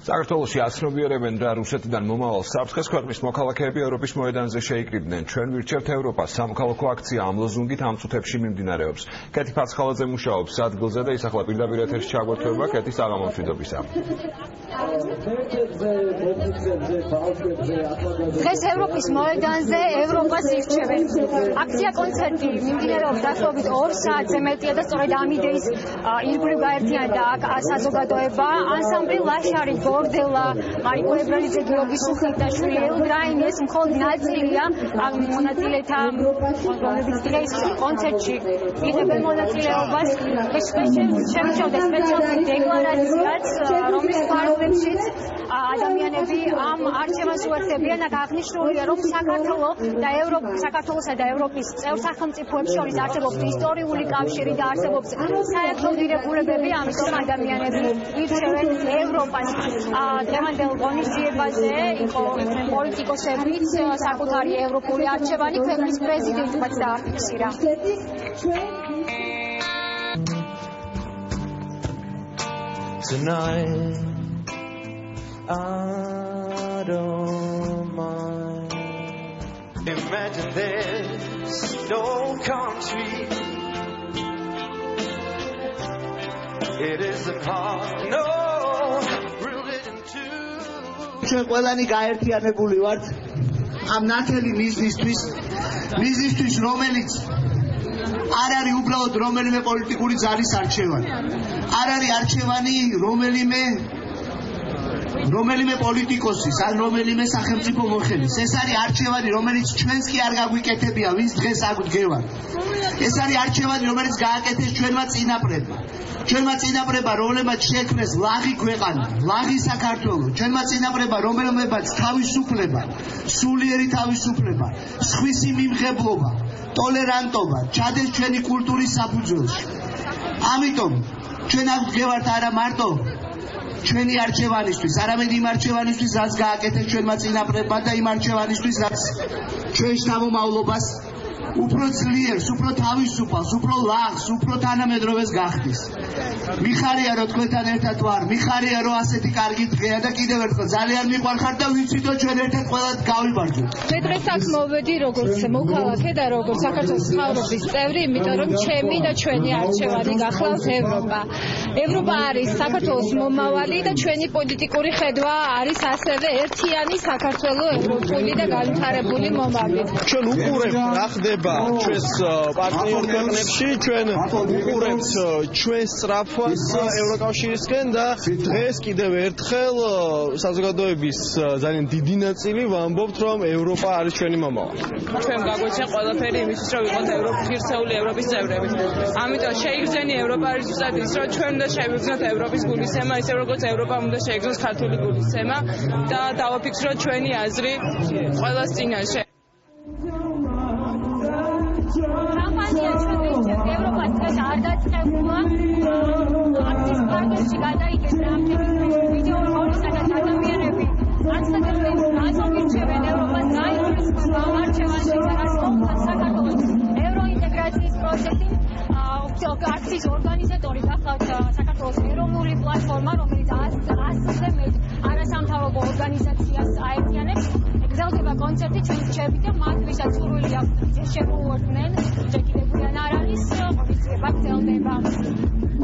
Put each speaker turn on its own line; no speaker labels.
საქართველოსი აცნობიერებენ და რუსეთიდან მომავალ საფრთხეს ქვეყნის მოქალაქეები ევროპის მოედანზე შეიკრიბნენ. ჩვენ ვირჩევთ ევროპას სამოქალაქო აქცია ამ ლოზუნგით ამ წუთებში მიმდინარეობს. კეთი ფაცხალაძე მუშაობს ადგილზე და ისახლა პირდაპირ ეთერში ჩაგვერთვება კეთის აღამომშვიდობისა.
დღეს ევროპის მოედანზე ევროპას ირჩევენ. აქცია კონცერტი მიმდინარეობს დაახლოებით 2 საათზე მეტია და სწორედ ამ იდეის ირგვლივ გაერთიანდა საზოგადოება ანსამბლი ლაშარი ბორდელა, მარიკო ებრალიძე, გიორგი სუხეტაშვილი, ელდრაინი ეს მხოლოდ ნაწილია ამ მონაწილეთა რომლებიც დღეს კონცერტში. იღებენ მონაწილეობას. ეს შემიძლია სპეციალური დეკლარაციაც, რომლის ფარგლებშიც ადამიანები ამ არჩევანს უერთებიან. და აღნიშნულია რომ საქართველოს და ევროპის საქართველოსა და ევროპის წევრ სახელმწიფოებს შორის არსებობს ისტორიული კავშირი და არსებობს საერთო დირებულებები ამიტომ ადამიანები ირჩევენ ევროპას დღევანდელ ღონისძიებაზე იყო პოლიტიკოსებიც საკუთარი ევროპული არჩევანი ქვეყნის პრეზიდენტმაც დააფიქსირა. Tonight I don't mind Imagine there's no country It is a part, no ჩვენ ყველანი გაერთიანებული ვართ ამ ნათელი მიზნისთვის მიზნისთვის რომელიც არ არის უბრალოდ რომელიმე პოლიტიკური ძალის არჩევანი არ არის არჩევანი რომელიმე რომელიმე პოლიტიკოსის ან რომელიმე სახელმწიფო მოხელის ეს არის არჩევანი რომელიც ჩვენს კი არ გაგვიკეთებია ვინც დღეს აგვდგევა ეს არის არჩევანი რომელიც გააკეთეს ჩვენმა წინაპრებმა. ჩვენმა წინაპრებმა რომლებმაც შექმნეს ლაღი ქვეყანა, ლაღი საქართველო, ჩვენმა წინაპრებმა რომლებმაც თავისუფლება, სულიერი თავისუფლება, სხვისი მიმღებლობა, ტოლერანტობა ჩადეს ჩვენი კულტურის საფუძველში. ამიტომ ჩვენ აქ ვდგევართ არა მარტო ჩვენი არჩევანისთვის, არამედ იმ არჩევანისთვის, რაც გააკეთეს ჩვენმა წინაპრებმა და იმ არჩევანისთვის, რაც ჩვენ შთამომავლობას უფრო ძლიერს, უფრო თავისუფალს, უფრო ლაღს, უფრო თანამედროვეს გახდის. მიხარია რომ თქვენთან ერთად ვარ, მიხარია რომ ასეთი კარგი დღეა და კიდევ ერთხელ ძალიან მიყვარხარ და ვიცით რომ ჩვენ ერთად ყველა გავიბარჯვეთ.
მე დღეს აქ მოვედი როგორც მოქალაქე და როგორც საქართველოს მთავრობის წევრი, იმიტომ რომ ჩემი და ჩვენი არჩევანი გახლავს ევროპა. ევროპა არის საქართველოს მომავალი და ჩვენი პოლიტიკური ხედვა არის ასევე ერთიანი საქართველოს ევროპული და განვითარებული მომავალი.
ჩვენ უყურებთ რა ხდება ხდება ჩვენს პარტნიორ ქვეყნებში ჩვენ უყურებთ ჩვენს სწრაფვას ევროკავშირისკენ და დღეს კიდევ ერთხელ საზოგადოების ძალიან დიდი ნაწილი ვამბობთ რომ ევროპა არის ჩვენი მომავალი
ჩვენ გაგვეცე ყველაფერი იმისთვის რომ ვიყოთ ევროპის ღირსეული ევროპის წევრები. ამიტომ შეიგრძენი ევროპა არის ზუსტად ის რომ ჩვენ უნდა შევიგრძნოთ ევროპის გულისცემა ისე როგორც ევროპა უნდა შეიგრძნოს ქართული გულისცემა და დავაფიქსიროთ ჩვენი აზრი ყველას წინაშე
არ დაწყებულა აქტის პარკში გადაიგეს რამდენი ვიდეო როლისა და ადამიანები. ანსაკერლებს გაზომირჩევენ ევროპას გაიგეს გამარჩევანში რაც მომხდარ საქართველოს ევროინტეგრაციის პროცესი აქტის ორგანიზატორი კონცერტი ჩვენ რჩებით და მათ ვისაც სურვილი აქვს შემოუერთდნენ, ჯერ კიდევ არ არის, ყოველთვის გრძელდება.